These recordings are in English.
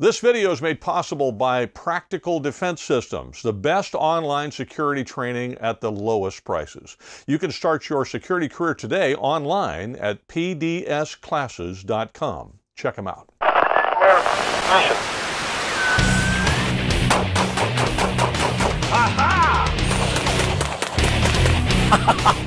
This video is made possible by Practical Defense Systems, the best online security training at the lowest prices. You can start your security career today online at pdsclasses.com. Check them out.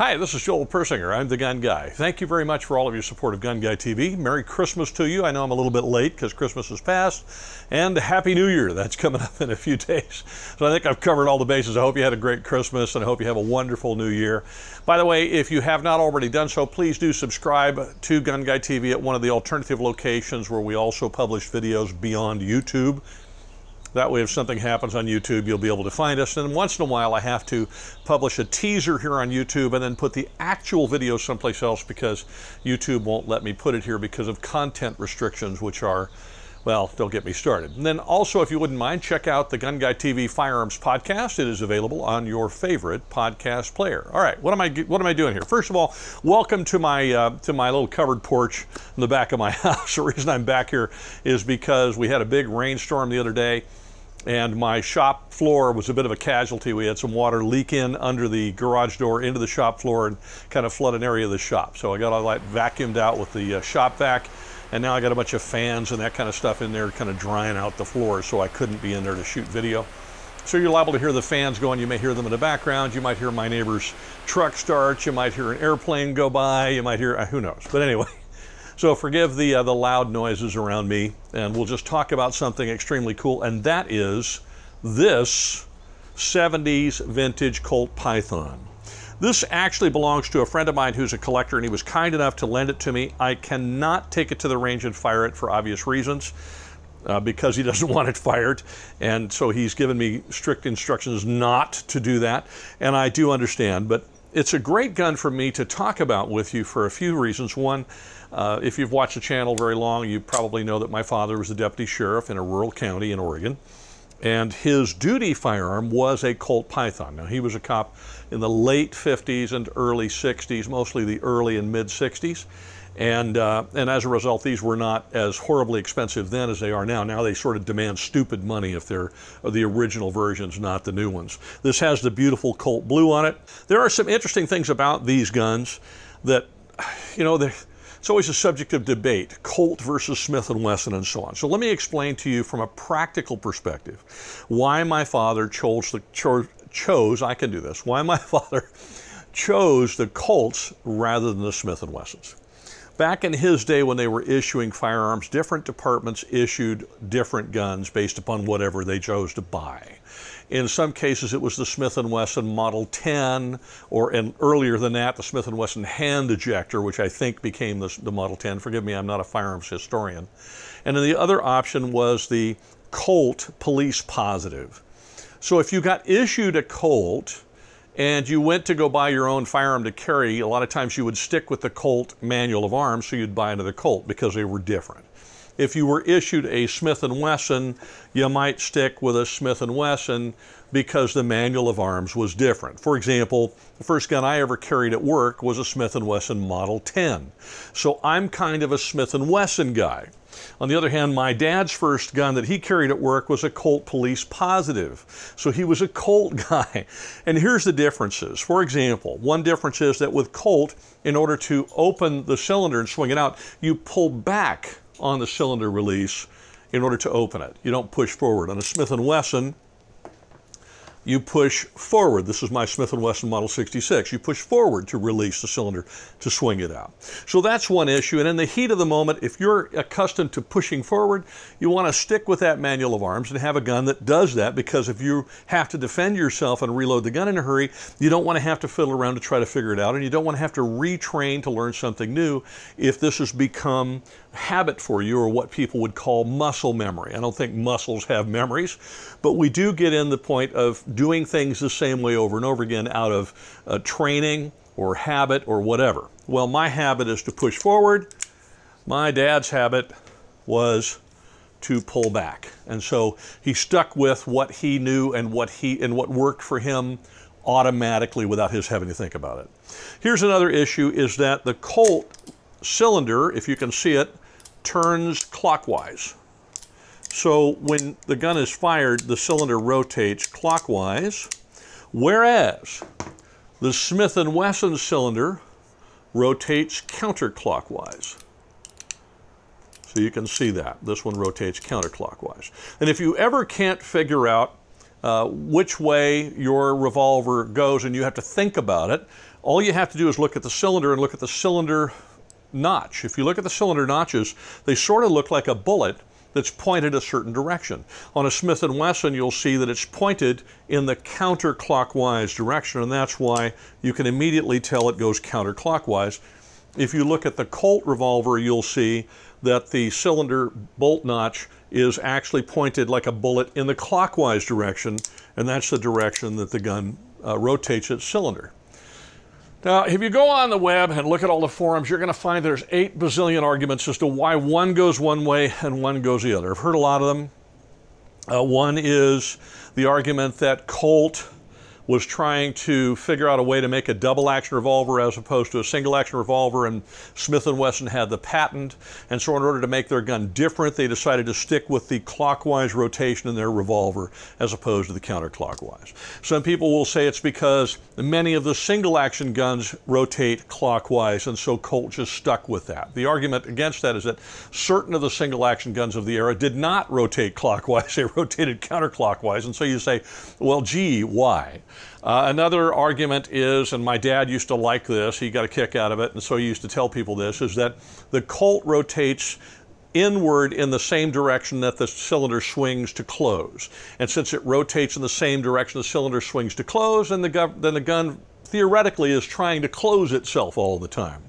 Hi, this is Joel Persinger. I'm the Gun Guy. Thank you very much for all of your support of Gun Guy TV. Merry Christmas to you. I know I'm a little bit late because Christmas is past. And Happy New Year. That's coming up in a few days. So I think I've covered all the bases. I hope you had a great Christmas and I hope you have a wonderful New Year. By the way, if you have not already done so, please do subscribe to Gun Guy TV at one of the alternative locations where we also publish videos beyond YouTube. That way, if something happens on YouTube, you'll be able to find us. And once in a while, I have to publish a teaser here on YouTube and then put the actual video someplace else because YouTube won't let me put it here because of content restrictions, which are, well, don't get me started. And then also, if you wouldn't mind, check out the Gun Guy TV Firearms Podcast. It is available on your favorite podcast player. All right, what am I what am I doing here? First of all, welcome to my uh, to my little covered porch in the back of my house. The reason I'm back here is because we had a big rainstorm the other day and my shop floor was a bit of a casualty. We had some water leak in under the garage door into the shop floor and kind of flood an area of the shop. So I got all that vacuumed out with the uh, shop vac, and now I got a bunch of fans and that kind of stuff in there kind of drying out the floor, so I couldn't be in there to shoot video. So you're liable to hear the fans going. You may hear them in the background. You might hear my neighbor's truck start. You might hear an airplane go by. You might hear, uh, who knows. But anyway, so forgive the, uh, the loud noises around me, and we'll just talk about something extremely cool, and that is this 70s vintage Colt Python. This actually belongs to a friend of mine who's a collector, and he was kind enough to lend it to me. I cannot take it to the range and fire it for obvious reasons. Uh, because he doesn't want it fired. And so he's given me strict instructions not to do that. And I do understand. But it's a great gun for me to talk about with you for a few reasons. One, uh, if you've watched the channel very long, you probably know that my father was a deputy sheriff in a rural county in Oregon. And his duty firearm was a Colt Python. Now, he was a cop in the late 50s and early 60s, mostly the early and mid 60s. And, uh, and as a result, these were not as horribly expensive then as they are now. Now they sort of demand stupid money if they're the original versions, not the new ones. This has the beautiful Colt blue on it. There are some interesting things about these guns that, you know, they're, it's always a subject of debate, Colt versus Smith & Wesson and so on. So let me explain to you from a practical perspective why my father chose, the, cho chose I can do this, why my father chose the Colts rather than the Smith & Wessons. Back in his day when they were issuing firearms, different departments issued different guns based upon whatever they chose to buy. In some cases, it was the Smith & Wesson Model 10, or and earlier than that, the Smith & Wesson hand ejector, which I think became the, the Model 10. Forgive me, I'm not a firearms historian. And then the other option was the Colt Police Positive. So if you got issued a Colt, and you went to go buy your own firearm to carry, a lot of times you would stick with the Colt manual of arms, so you'd buy another Colt because they were different. If you were issued a Smith & Wesson, you might stick with a Smith & Wesson because the manual of arms was different. For example, the first gun I ever carried at work was a Smith & Wesson Model 10. So I'm kind of a Smith & Wesson guy. On the other hand, my dad's first gun that he carried at work was a Colt Police Positive. So he was a Colt guy. And here's the differences. For example, one difference is that with Colt, in order to open the cylinder and swing it out, you pull back on the cylinder release in order to open it. You don't push forward. On a Smith & Wesson, you push forward. This is my Smith & Wesson Model 66. You push forward to release the cylinder to swing it out. So that's one issue. And in the heat of the moment, if you're accustomed to pushing forward, you want to stick with that manual of arms and have a gun that does that because if you have to defend yourself and reload the gun in a hurry, you don't want to have to fiddle around to try to figure it out and you don't want to have to retrain to learn something new if this has become habit for you or what people would call muscle memory. I don't think muscles have memories, but we do get in the point of doing things the same way over and over again out of uh, training or habit or whatever. Well, my habit is to push forward. My dad's habit was to pull back. And so he stuck with what he knew and what he and what worked for him automatically without his having to think about it. Here's another issue is that the Colt cylinder, if you can see it, turns clockwise. So when the gun is fired, the cylinder rotates clockwise, whereas the Smith & Wesson cylinder rotates counterclockwise. So you can see that. This one rotates counterclockwise. And if you ever can't figure out uh, which way your revolver goes and you have to think about it, all you have to do is look at the cylinder and look at the cylinder notch. If you look at the cylinder notches, they sort of look like a bullet that's pointed a certain direction. On a Smith & Wesson, you'll see that it's pointed in the counterclockwise direction, and that's why you can immediately tell it goes counterclockwise. If you look at the Colt revolver, you'll see that the cylinder bolt notch is actually pointed like a bullet in the clockwise direction, and that's the direction that the gun uh, rotates its cylinder. Now, if you go on the web and look at all the forums, you're going to find there's eight bazillion arguments as to why one goes one way and one goes the other. I've heard a lot of them. Uh, one is the argument that Colt was trying to figure out a way to make a double action revolver as opposed to a single action revolver and Smith & Wesson had the patent and so in order to make their gun different they decided to stick with the clockwise rotation in their revolver as opposed to the counterclockwise. Some people will say it's because many of the single action guns rotate clockwise and so Colt just stuck with that. The argument against that is that certain of the single action guns of the era did not rotate clockwise, they rotated counterclockwise and so you say, well gee, why? Uh, another argument is, and my dad used to like this, he got a kick out of it, and so he used to tell people this, is that the Colt rotates inward in the same direction that the cylinder swings to close. And since it rotates in the same direction the cylinder swings to close, then the, then the gun theoretically is trying to close itself all the time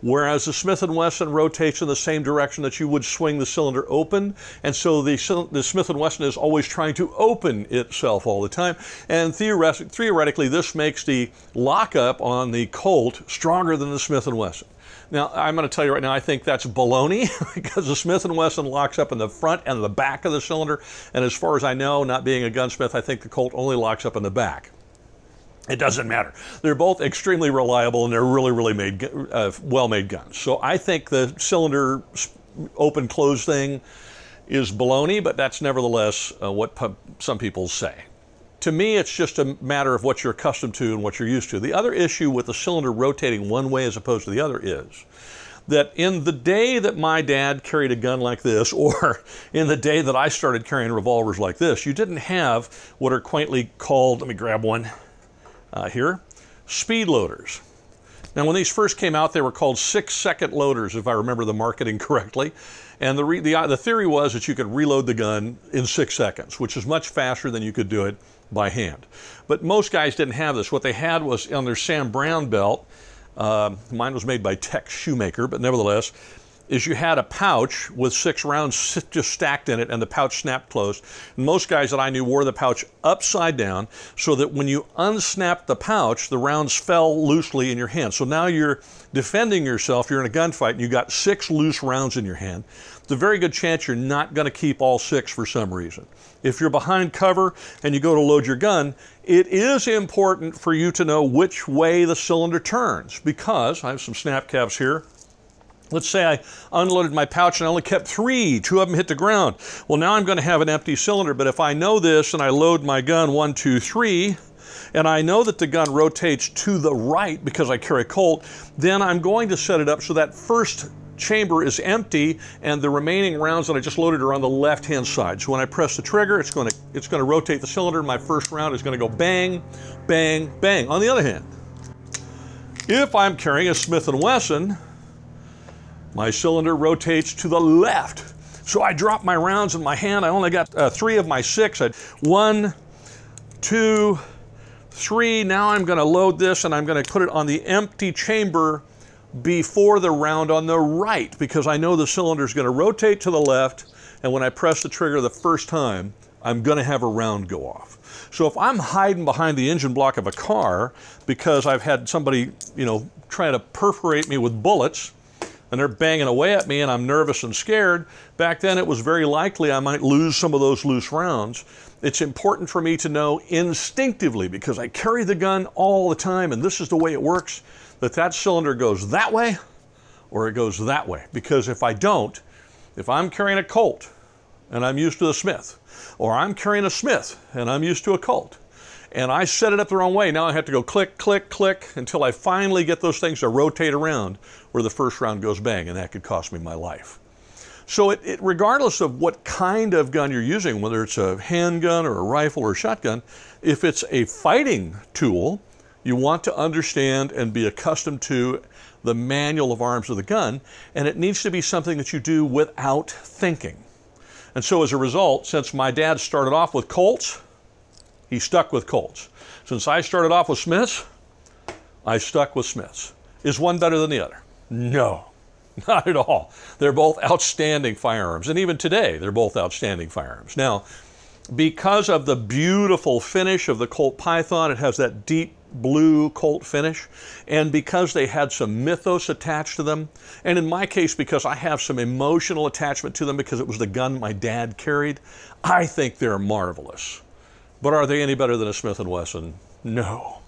whereas the Smith & Wesson rotates in the same direction that you would swing the cylinder open, and so the, the Smith & Wesson is always trying to open itself all the time, and theoretic, theoretically this makes the lockup on the Colt stronger than the Smith & Wesson. Now, I'm going to tell you right now, I think that's baloney because the Smith & Wesson locks up in the front and the back of the cylinder, and as far as I know, not being a gunsmith, I think the Colt only locks up in the back. It doesn't matter. They're both extremely reliable and they're really, really made, uh, well-made guns. So I think the cylinder open close thing is baloney, but that's nevertheless uh, what some people say. To me, it's just a matter of what you're accustomed to and what you're used to. The other issue with the cylinder rotating one way as opposed to the other is that in the day that my dad carried a gun like this, or in the day that I started carrying revolvers like this, you didn't have what are quaintly called, let me grab one, uh, here, speed loaders. Now, when these first came out, they were called six second loaders, if I remember the marketing correctly. And the, the, uh, the theory was that you could reload the gun in six seconds, which is much faster than you could do it by hand. But most guys didn't have this. What they had was on their Sam Browne belt, uh, mine was made by Tex Shoemaker, but nevertheless, is you had a pouch with six rounds just stacked in it and the pouch snapped closed. And most guys that I knew wore the pouch upside down so that when you unsnapped the pouch, the rounds fell loosely in your hand. So now you're defending yourself, you're in a gunfight, and you got six loose rounds in your hand. It's a very good chance you're not going to keep all six for some reason. If you're behind cover and you go to load your gun, it is important for you to know which way the cylinder turns because I have some snap caps here Let's say I unloaded my pouch and I only kept three, two of them hit the ground. Well, now I'm going to have an empty cylinder, but if I know this and I load my gun one, two, three, and I know that the gun rotates to the right because I carry a Colt, then I'm going to set it up so that first chamber is empty and the remaining rounds that I just loaded are on the left hand side. So when I press the trigger, it's going to, it's going to rotate the cylinder. My first round is going to go bang, bang, bang. On the other hand, if I'm carrying a Smith & Wesson, my cylinder rotates to the left. So I drop my rounds in my hand. I only got uh, three of my six. I one, two, three. Now I'm going to load this and I'm going to put it on the empty chamber before the round on the right because I know the cylinder is going to rotate to the left and when I press the trigger the first time, I'm going to have a round go off. So if I'm hiding behind the engine block of a car because I've had somebody, you know, trying to perforate me with bullets, and they're banging away at me and I'm nervous and scared, back then it was very likely I might lose some of those loose rounds. It's important for me to know instinctively because I carry the gun all the time and this is the way it works that that cylinder goes that way or it goes that way. Because if I don't, if I'm carrying a Colt and I'm used to a Smith, or I'm carrying a Smith and I'm used to a Colt, and I set it up the wrong way. Now I have to go click, click, click until I finally get those things to rotate around where the first round goes bang, and that could cost me my life. So, it, it, regardless of what kind of gun you're using, whether it's a handgun or a rifle or a shotgun, if it's a fighting tool, you want to understand and be accustomed to the manual of arms of the gun, and it needs to be something that you do without thinking. And so, as a result, since my dad started off with Colts, he stuck with Colts. Since I started off with Smiths, I stuck with Smiths. Is one better than the other? No. Not at all. They're both outstanding firearms. And even today, they're both outstanding firearms. Now, because of the beautiful finish of the Colt Python, it has that deep blue Colt finish, and because they had some mythos attached to them, and in my case, because I have some emotional attachment to them because it was the gun my dad carried, I think they're marvelous. But are they any better than a Smith & Wesson? No.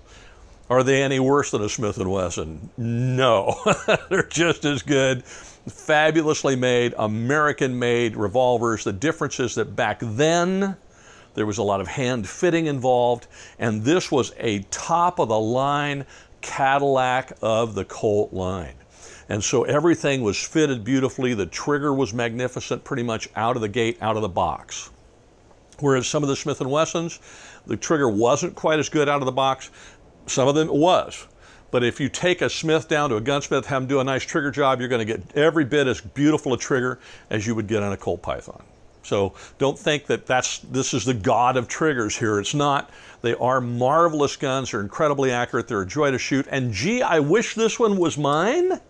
Are they any worse than a Smith & Wesson? No. They're just as good. Fabulously made, American-made revolvers. The difference is that back then, there was a lot of hand fitting involved, and this was a top of the line Cadillac of the Colt line. And so everything was fitted beautifully. The trigger was magnificent pretty much out of the gate, out of the box. Whereas some of the Smith & Wessons, the trigger wasn't quite as good out of the box. Some of them it was. But if you take a Smith down to a gunsmith, have him do a nice trigger job, you're going to get every bit as beautiful a trigger as you would get on a Colt Python. So don't think that that's this is the god of triggers here. It's not. They are marvelous guns. They're incredibly accurate. They're a joy to shoot. And gee, I wish this one was mine.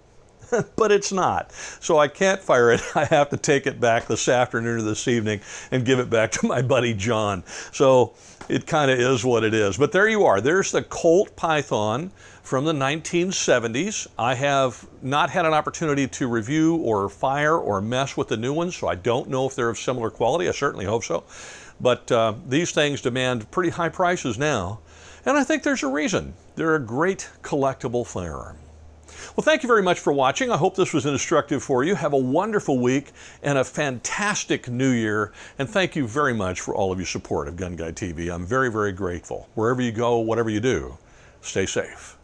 but it's not. So I can't fire it. I have to take it back this afternoon or this evening and give it back to my buddy John. So it kind of is what it is. But there you are. There's the Colt Python from the 1970s. I have not had an opportunity to review or fire or mess with the new ones, so I don't know if they're of similar quality. I certainly hope so. But uh, these things demand pretty high prices now, and I think there's a reason. They're a great collectible firearm. Well, thank you very much for watching. I hope this was instructive for you. Have a wonderful week and a fantastic new year. And thank you very much for all of your support of Gun Guy TV. I'm very, very grateful. Wherever you go, whatever you do, stay safe.